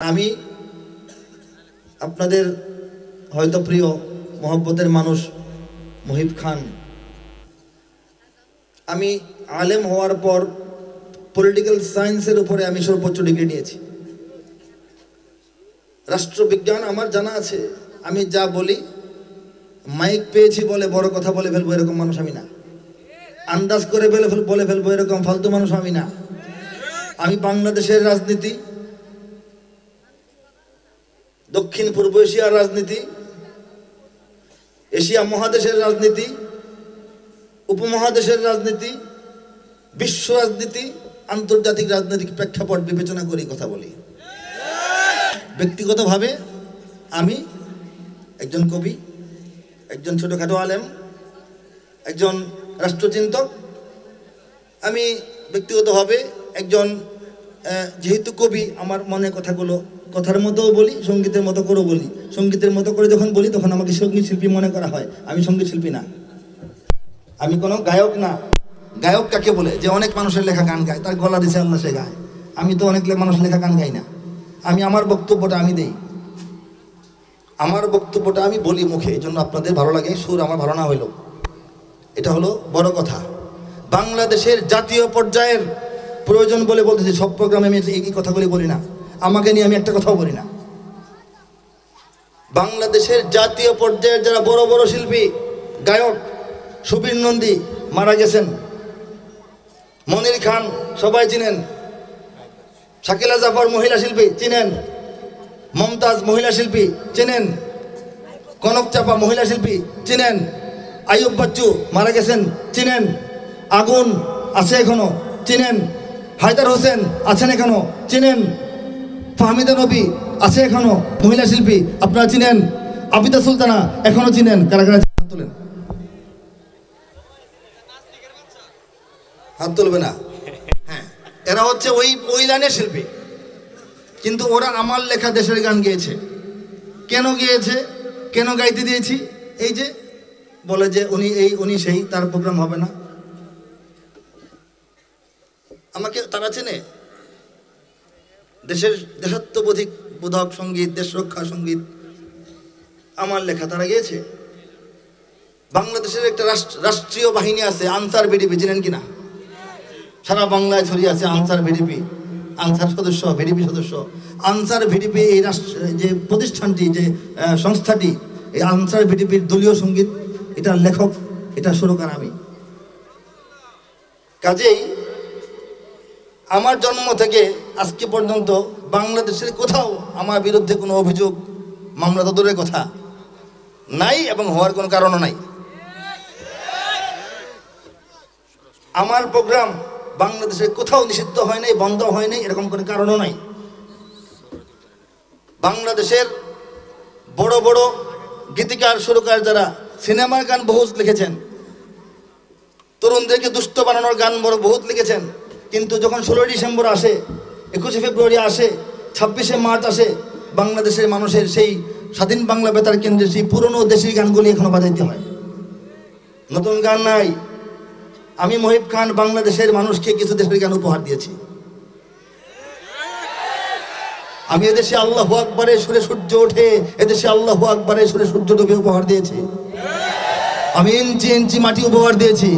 আমি আপনাদের হয়তো প্রিয় মহব্বতের মানুষ মহিব খান। আমি আলেম হওয়ার পর পলিটিক্যাল সায়েন্সের উপরে আমি সর্বোচ্চ ডিগ্রি নিয়েছি। রাষ্ট্রবিজ্ঞান আমার জানা আছে। আমি যা বলি মাইক পেয়েছি বলে বড় কথা বলে ফেলব এরকম মানুষ আমি না। আন্দাজ করে বলে ফেলব এরকম ফালতু মানুষ আমি না। আমি বাংলাদেশের রাজনীতি দক্ষিণ পূর্ব এশিয়ার রাজনীতি, এশিয়া মহাদেশের রাজনীতি, উপমহাদেশের রাজনীতি, বিশ্ব রাজনীতি, আন্তর্জাতিক রাজনৈতিক প্রেক্ষাপট বিবেচনা করেই কথা বলি। ব্যক্তিগতভাবে আমি একজন কবি, একজন ছোটোখাটো আলেম, একজন রাষ্ট্রচিন্তক। আমি ব্যক্তিগতভাবে একজন যেহেতু কবি, আমার মনে কথাগুলো কথার মতোও বলি, সঙ্গীতের মতো করেও বলি। সঙ্গীতের মতো করে যখন বলি, তখন আমাকে সংগীত শিল্পী মনে করা হয়। আমি সংগীত শিল্পী না। আমি কোনো গায়ক না। গায়ক কাকে বলে? যে অনেক মানুষের লেখা গান গায়, তার গলা দিছে আল্লাহ সে গায়। আমি তো অনেক মানুষের লেখা গান গাই না। আমি আমার বক্তব্যটা আমি দেই। আমার বক্তব্যটা আমি বলি মুখে, এই জন্য আপনাদের ভালো লাগে, সুর আমার ভালো না হইল। এটা হলো বড় কথা। বাংলাদেশের জাতীয় পর্যায়ের প্রয়োজন বলে বলতেছি, সব প্রোগ্রামে আমি এই কথাগুলি বলি না। আমাকে নিয়ে আমি একটা কথাও বলি না। বাংলাদেশের জাতীয় পর্যায়ের যারা বড় বড় শিল্পী, গায়ক, সুবীর নন্দী মারা গেছেন। মনির খান সবাই চিনেন। শাকিলা জাফর মহিলা শিল্পী চিনেন। মমতাজ মহিলা শিল্পী চেনেন। কনক চাপা মহিলা শিল্পী চিনেন। আইয়ুব বাচ্চু মারা গেছেন, চিনেন। আগুন আছে এখনও, চিনেন। হায়দার হোসেন আছেন এখনও, চিনেন। ফাহমিদা নবী আছে এখনও, মহিলা শিল্পী, আপনারা চিনেন? আবিদা সুলতানা এখনও চিনেন? কারা কারা হাত তোলেন। হাত তুলবে না? হ্যাঁ এরা হচ্ছে ওই ওই লাইনের শিল্পী। কিন্তু ওরা আমার লেখা দেশের গান গেয়েছে। কেন গিয়েছে? কেন গাইতে দিয়েছি? এই যে, বলে যে উনি এই, উনি সেই, তার প্রোগ্রাম হবে না। আমাকে, তারা চেনে? দেশের দেশাত্মবোধিক বোধক সংগীত দেশ রক্ষা সংগীত আমার লেখা তারা গিয়েছে। বাংলাদেশের একটা রাষ্ট্র- রাষ্ট্রীয় বাহিনী আছে, আনসার বিডিপি, চিনেন কিনা সারা বাংলায় ছড়িয়ে আছে আনসার ভিডিপি আনসার সদস্য ভিডিপি সদস্য। আনসার ভিডিপি এই রাষ্ট্র, যে প্রতিষ্ঠানটি, যে সংস্থাটি, এই আনসার ভিডিপির দলীয় সংগীত এটার লেখক, এটা সুরকার আমি। কাজেই আমার জন্ম থেকে আজকে পর্যন্ত বাংলাদেশের কোথাও আমার বিরুদ্ধে কোনো অভিযোগ, মামলা তো দূরের কথা, নাই এবং হওয়ার কোনো কারণও নাই। আমার প্রোগ্রাম বাংলাদেশে কোথাও নিষিদ্ধ হয় নাই, বন্ধ হয় নাই, এরকম কোনো কারণও নাই। বাংলাদেশের বড় বড় গীতিকার, সুরকার যারা সিনেমার গান বহুত লিখেছেন, তরুণদেরকে দুষ্ট বানানোর গান বড় বহুত লিখেছেন কিন্তু যখন ষোলোই ডিসেম্বর আসে, একুশে ফেব্রুয়ারি আসে, ছাব্বিশে মার্চ আসে, বাংলাদেশের মানুষের সেই স্বাধীন বাংলা বেতার কেন্দ্রে সেই পুরনো দেশের গানগুলি এখনও বাজাইতে হয়। নতুন গান নাই। আমি মহিব খান বাংলাদেশের মানুষকে কিছু দেশের গান উপহার দিয়েছি। আমি এদেশে আল্লাহ আকবরে সুরে সূর্য ওঠে, এদেশে আল্লাহ আকবরে সুরে সূর্য ডুবে উপহার দিয়েছি। আমি ইঞ্চি ইঞ্চি মাটি উপহার দিয়েছি।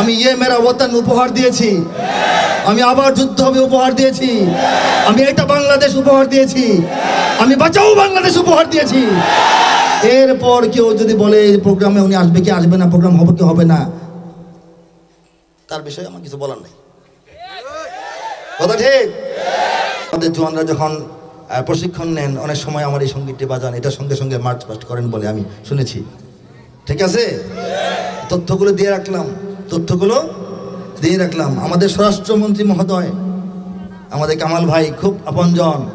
আমি ইয়ে মেরা ওতান উপহার দিয়েছি। আমি আবার যুদ্ধ হবে উপহার দিয়েছি। আমি এটা বাংলাদেশ উপহার দিয়েছি। আমি বাঁচাও বাংলাদেশ উপহার দিয়েছি। এরপর কেউ যদি বলে প্রোগ্রামে উনি আসবে কি আসবে না, প্রোগ্রাম হবে কি হবে না, তার বিষয়ে আমার কিছু বলার নাই। কথা ঠিক? আমাদের জোয়ানরা যখন প্রশিক্ষণ নেন, অনেক সময় আমার এই সঙ্গীতটি বাজান এটা সঙ্গে সঙ্গে মার্চ পাস্ট করেন বলে আমি শুনেছি। ঠিক আছে? তথ্যগুলো দিয়ে রাখলাম। তথ্যগুলো দিয়ে রাখলাম। আমাদের স্বরাষ্ট্রমন্ত্রী মহোদয়, আমাদের কামাল ভাই, খুব আপনজন।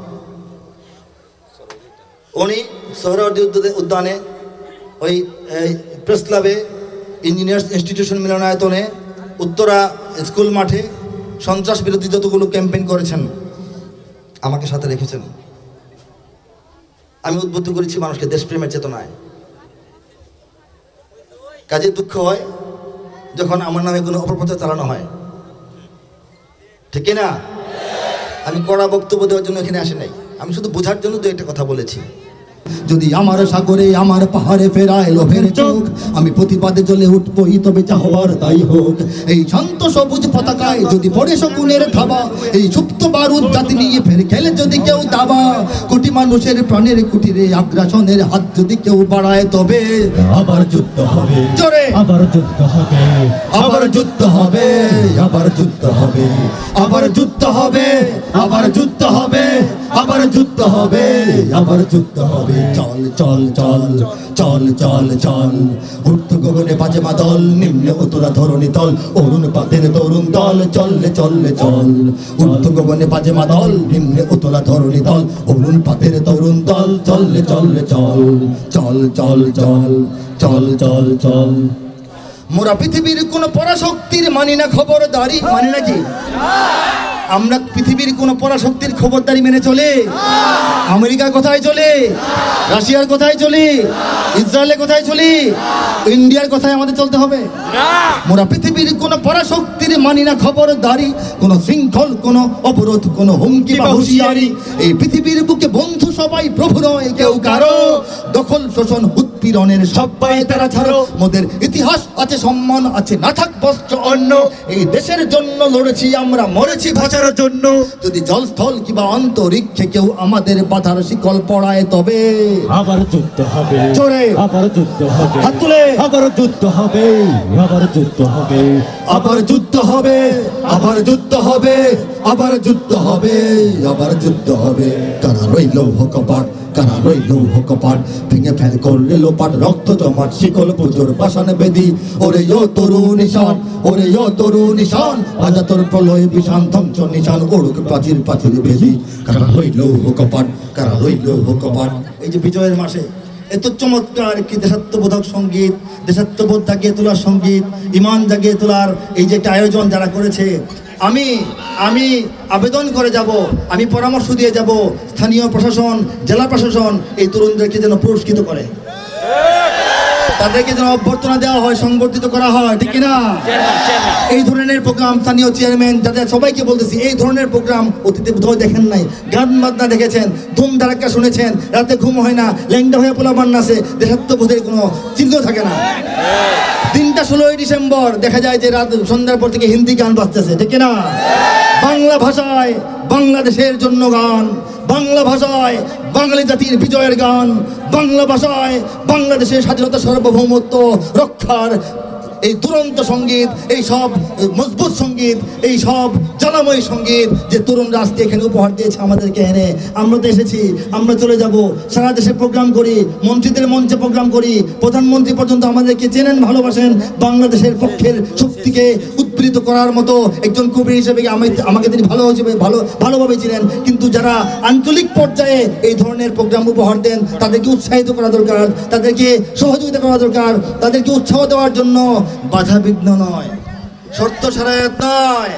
উনি সোহরাওয়ার্দী উদ্যানে- উদ্যানে, ওই প্রেস ক্লাবে, ইঞ্জিনিয়ার্স ইনস্টিটিউশন মিলনায়তনে, উত্তরা স্কুল মাঠে সন্ত্রাস বিরোধী যতগুলো ক্যাম্পেইন করেছেন, আমাকে সাথে রেখেছেন। আমি উদ্বুদ্ধ করেছি মানুষকে দেশপ্রেমের চেতনায়। কাজে দুঃখ হয় যখন আমার নামে কোনো অপপ্রচার চালানো হয়। ঠিক না আমি কড়া বক্তব্য দেওয়ার জন্য এখানে আসে নাই। আমি শুধু বোঝার জন্য দু একটা কথা বলেছি। যদি আমার সাগরে আমার পাহাড়ে ফেরায় লোভের চোখ। আমি প্রতিবাদে জ্বলে উঠবই তবে যা হওয়ার তাই হোক। এই শান্ত সবুজ পতাকায় যদি পড়ে শকুনের থাবা এই সুপ্ত বারুদ জাতি নিয়ে ফের খেলে যদি কেউ দাবা। কোটি মানুষের প্রাণের কুটিরে আগ্রাসনের হাত যদি কেউ বাড়ায় তবে আবার যুদ্ধ হবে। জোরে। আবার যুদ্ধ হবে। আবার যুদ্ধ হবে। আবার যুদ্ধ হবে। আবার যুদ্ধ হবে। আবার যুদ্ধ হবে। আবার যুদ্ধ হবে আবার যুদ্ধ হবে চল চল চল চল চল চল গগনে বাজে মাদল নিম্নে উতরা ধরণী তল অরুণ পাতের তরুণ দল চললে চললে চল গগনে বাজে মাদল নিম্নে উতরা ধরণী তল অরুণ পাতের তরুণ দল চললে চললে চল চল চল চল চল চল চল মোরা পৃথিবীর কোন পরাশক্তির মানি না খবরদারি মানি না কি আমরা পৃথিবীর কোন পরাশক্তির খবরদারি মেনে চলে? আমেরিকা কোথায় চলে? রাশিয়ার কোথায় চলি? ইসরায়েলের কোথায় চলি? ইন্ডিয়ার কোথায় আমাদের চলতে হবে? মোরা পৃথিবীর কোন পরাশক্তির মানি না খবরদারি কোন শৃঙ্খল কোন অবরোধ কোন হুমকি বা হুঁশিয়ারি। এই পৃথিবীর বুকে সবাই প্রভু নয় কেউ কারও। দখল শোষণ উৎপীড়নের সবাই তারা ছাড়ো। মোদের ইতিহাস আছে সম্মান আছে না থাক বস্ত্র অন্য এই দেশের জন্য লড়েছি আমরা মরেছি ভাষার জন্য। যদি জলস্থল কিংবা অন্তরিক্ষে কেউ আমাদের বাধার শিকল পড়ায় তবে আবার যুদ্ধ হবে। জোরে। আবার যুদ্ধ হবে। হাত তুলে। আবার যুদ্ধ হবে। আবার যুদ্ধ হবে। আবার যুদ্ধ হবে। আবার যুদ্ধ হবে। আবার যুদ্ধ হবে, আবার যুদ্ধ হবে। কারা রইল কপাট কারা রইল কপাট ভেঙে ফেল করলে লোপাট, রক্ত জমাট, শিকল পুজোর পাশান বেদি ওরে ও তরু নিশান ওরে ও তরু নিশান আজা তোর প্রলয় বিশান ধ্বংস নিশান ওড়ুক প্রাচীর প্রাচীর বেদি কারা রইল কপাট কারা রইল কপাট এই যে বিজয়ের মাসে এত চমৎকার কি দেশাত্মবোধক সংগীত, দেশাত্মবোধ জাগিয়ে তোলার সংগীত, ইমান জাগিয়ে তোলার এই যে একটা আয়োজন যারা করেছে আমি আমি আবেদন করে যাব, আমি পরামর্শ দিয়ে যাব, স্থানীয় প্রশাসন, জেলা প্রশাসন এই তরুণদেরকে যেন পুরস্কৃত করে। তাদেরকে যেন অভ্যর্থনা দেওয়া হয়, সংবর্ধিত করা হয়, ঠিক না এই ধরনের প্রোগ্রাম স্থানীয় চেয়ারম্যান, যাদের সবাইকে বলতেছি, এই ধরনের প্রোগ্রাম অতীতে বোধহয় দেখেন নাই। গান বাজনা দেখেছেন, ধুম ধারাক্কা শুনেছেন, রাতে ঘুম হয় না ল্যাংটা হয়ে পোলাপান নাচে, দেশাত্মবোধের কোনো চিহ্ন থাকে না। তিনটা ষোলোই ডিসেম্বর, দেখা যায় যে রাত সন্ধ্যার পর থেকে হিন্দি গান বাজতেছে, ঠিক না বাংলা ভাষায় বাংলাদেশের জন্য গান, বাংলা ভাষায় বাঙালি জাতির বিজয়ের গান, বাংলা ভাষায় বাংলাদেশের স্বাধীনতা সার্বভৌমত্ব রক্ষার এই দুরন্ত সংগীত, এই সব মজবুত সংগীত, এই সব জনময় সংগীত যে তরুণ রাস্তি এখানে উপহার দিয়েছে আমাদেরকে এনে। আমরা তো এসেছি, আমরা চলে যাব। সারা দেশে প্রোগ্রাম করি, মন্ত্রীদের মঞ্চে প্রোগ্রাম করি। প্রধানমন্ত্রী পর্যন্ত আমাদেরকে চেনেন, ভালোবাসেন। বাংলাদেশের পক্ষের শক্তিকে উৎপীড়িত করার মতো একজন কবি হিসেবে আমি আমাকে তিনি ভালো হিসেবে ভালো, ভালোভাবে ছিলেন কিন্তু যারা আঞ্চলিক পর্যায়ে এই ধরনের প্রোগ্রাম উপহার দেন, তাদেরকে উৎসাহিত করা দরকার, তাদেরকে সহযোগিতা করা দরকার, তাদেরকে উৎসাহ দেওয়ার জন্য বাধা বিঘ্ন নয়, শর্ত সারায়াত নয়।